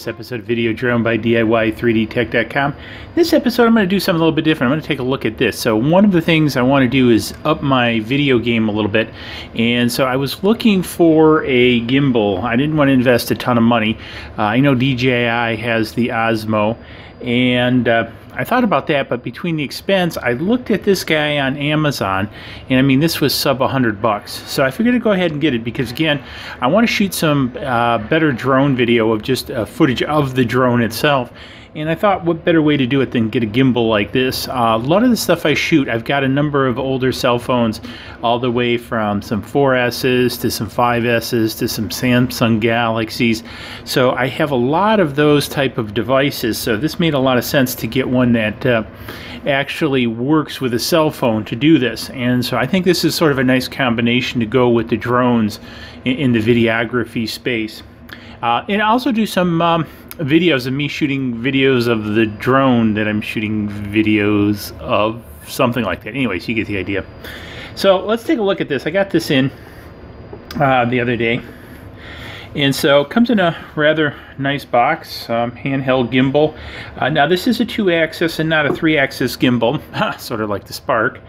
This episode of Video Drone by DIY3DTech.com. This episode I'm going to do something a little bit different. I'm going to take a look at this. So one of the things I want to do is up my video game a little bit. And so I was looking for a gimbal. I didn't want to invest a ton of money. Uh, I know DJI has the Osmo. And uh, I thought about that, but between the expense, I looked at this guy on Amazon, and I mean, this was sub 100 bucks. So I figured to go ahead and get it because, again, I want to shoot some uh, better drone video of just uh, footage of the drone itself. And I thought, what better way to do it than get a gimbal like this? Uh, a lot of the stuff I shoot, I've got a number of older cell phones, all the way from some 4Ss to some 5Ss to some Samsung Galaxies. So I have a lot of those type of devices. So this made a lot of sense to get one that uh, actually works with a cell phone to do this. And so I think this is sort of a nice combination to go with the drones in, in the videography space. Uh, and also do some um, videos of me shooting videos of the drone that I'm shooting videos of, something like that. Anyways, you get the idea. So let's take a look at this. I got this in uh, the other day. And so it comes in a rather nice box, um, handheld gimbal. Uh, now this is a two-axis and not a three-axis gimbal, sort of like the Spark.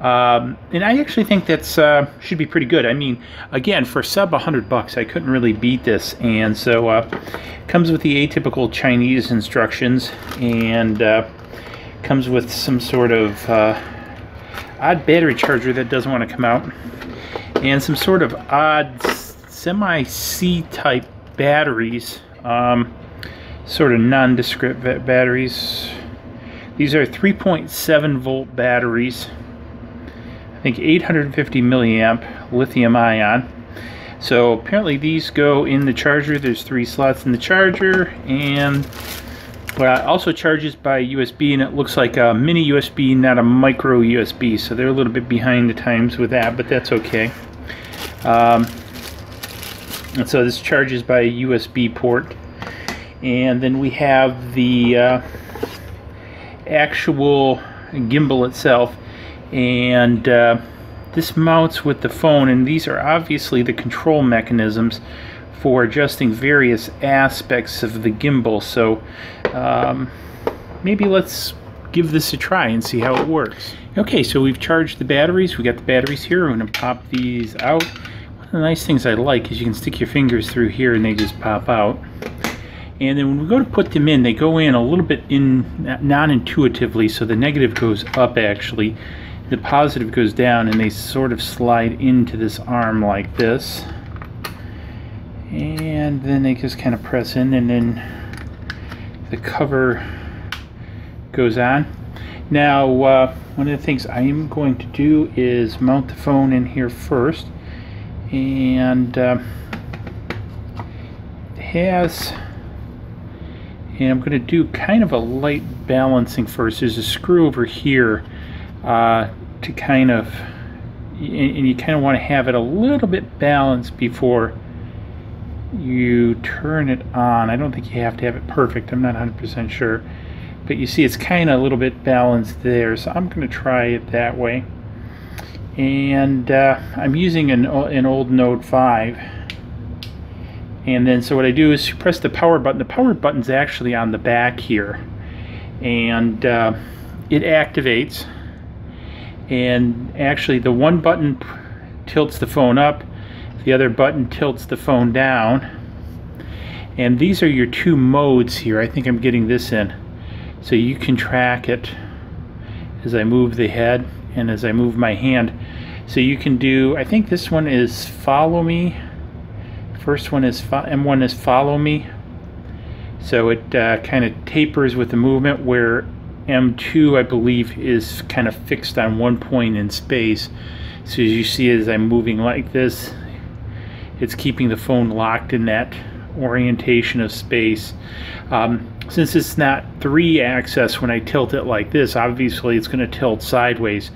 Um, and I actually think that's uh, should be pretty good. I mean, again, for sub 100 bucks, I couldn't really beat this. And so uh, comes with the atypical Chinese instructions and uh, comes with some sort of uh, odd battery charger that doesn't want to come out and some sort of odd semi-C type batteries, um, sort of nondescript batteries. These are 3.7 volt batteries. I think 850 milliamp lithium ion. So apparently these go in the charger. There's three slots in the charger and uh, also charges by USB and it looks like a mini USB, not a micro USB. So they're a little bit behind the times with that, but that's okay. Um, and so this charges by a USB port. And then we have the uh, actual gimbal itself. And uh, this mounts with the phone. And these are obviously the control mechanisms for adjusting various aspects of the gimbal. So um, maybe let's give this a try and see how it works. Okay, so we've charged the batteries. We got the batteries here. we're going to pop these out one of the nice things I like is you can stick your fingers through here and they just pop out. And then when we go to put them in, they go in a little bit in non-intuitively, so the negative goes up actually, the positive goes down, and they sort of slide into this arm like this. And then they just kind of press in, and then the cover goes on. Now, uh, one of the things I am going to do is mount the phone in here first and uh, has and I'm going to do kind of a light balancing first. There's a screw over here uh, to kind of and you kind of want to have it a little bit balanced before you turn it on. I don't think you have to have it perfect. I'm not 100% sure. But you see it's kind of a little bit balanced there. So I'm going to try it that way and uh, I'm using an, an old Note 5 and then so what I do is press the power button the power button's actually on the back here and uh, it activates and actually the one button tilts the phone up the other button tilts the phone down and these are your two modes here I think I'm getting this in so you can track it as I move the head and as I move my hand. So you can do, I think this one is follow me. First one is, M1 is follow me. So it uh, kind of tapers with the movement where M2 I believe is kind of fixed on one point in space. So as you see as I'm moving like this, it's keeping the phone locked in that orientation of space. Um, since it's not three axis when I tilt it like this, obviously it's going to tilt sideways.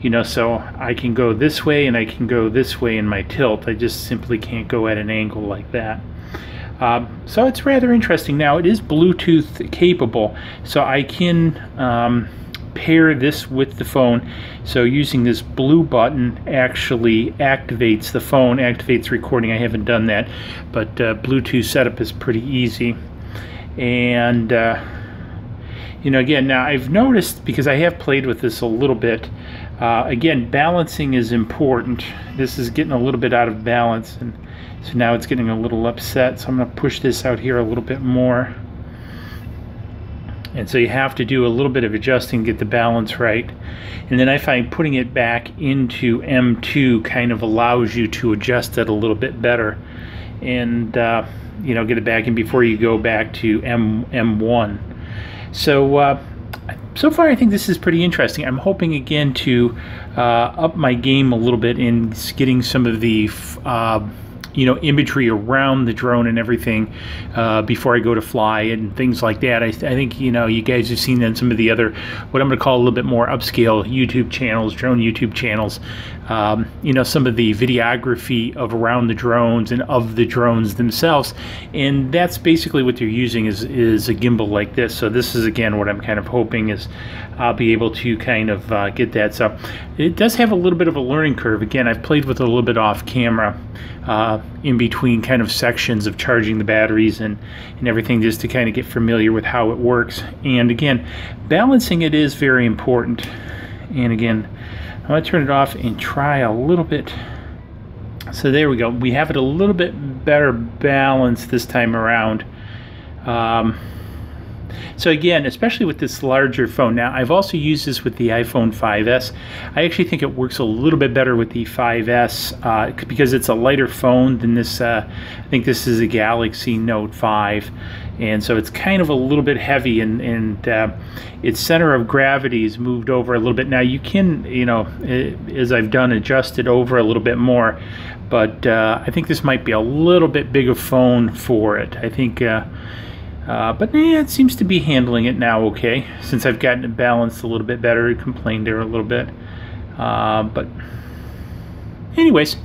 You know, so I can go this way and I can go this way in my tilt. I just simply can't go at an angle like that. Um, so it's rather interesting. Now it is Bluetooth capable, so I can um, pair this with the phone. So using this blue button actually activates the phone, activates recording. I haven't done that, but uh, Bluetooth setup is pretty easy. And, uh, you know, again, now I've noticed because I have played with this a little bit. Uh, again, balancing is important. This is getting a little bit out of balance, and so now it's getting a little upset. So I'm going to push this out here a little bit more. And so you have to do a little bit of adjusting to get the balance right. And then I find putting it back into M2 kind of allows you to adjust it a little bit better. And, uh, you know, get it back in before you go back to M, M1. So, uh, so far I think this is pretty interesting. I'm hoping again to uh, up my game a little bit in getting some of the uh, you know imagery around the drone and everything uh, before I go to fly and things like that. I, th I, think you know you guys have seen then some of the other what I'm going to call a little bit more upscale YouTube channels, drone YouTube channels. Um, you know some of the videography of around the drones and of the drones themselves, and that's basically what they're using is is a gimbal like this. So this is again what I'm kind of hoping is I'll be able to kind of uh, get that. So it does have a little bit of a learning curve. Again, I've played with it a little bit off camera uh, in between kind of sections of charging the batteries and, and everything just to kind of get familiar with how it works. And again, balancing it is very important. And again, I'm going to turn it off and try a little bit. So there we go. We have it a little bit better balanced this time around. Um, so again, especially with this larger phone. Now, I've also used this with the iPhone 5S. I actually think it works a little bit better with the 5S uh, because it's a lighter phone than this. Uh, I think this is a Galaxy Note 5 and so it's kind of a little bit heavy and, and uh, its center of gravity is moved over a little bit now you can you know as I've done adjust it over a little bit more but uh, I think this might be a little bit bigger phone for it I think uh, but yeah, it seems to be handling it now okay. Since I've gotten it balanced a little bit better, it complained there a little bit. Uh, but anyways,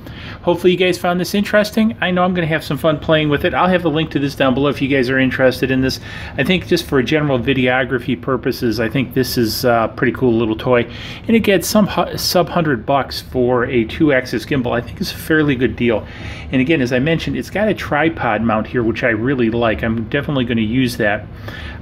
hopefully you guys found this interesting. I know I'm going to have some fun playing with it. I'll have the link to this down below if you guys are interested in this. I think just for general videography purposes, I think this is a pretty cool little toy. And it gets some sub 100 bucks for a two-axis gimbal. I think it's a fairly good deal. And again, as I mentioned, it's got a tripod mount here, which I really like. I'm definitely going to use that.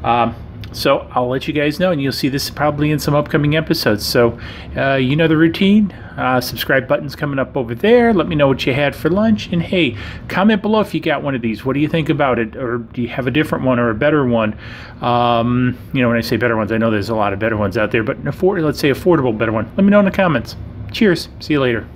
Um, so I'll let you guys know, and you'll see this probably in some upcoming episodes. So uh, you know the routine. Uh, subscribe button's coming up over there. Let me know what you had for lunch, and hey, comment below if you got one of these. What do you think about it, or do you have a different one or a better one? Um, you know, when I say better ones, I know there's a lot of better ones out there, but afford, let's say affordable better one. Let me know in the comments. Cheers. See you later.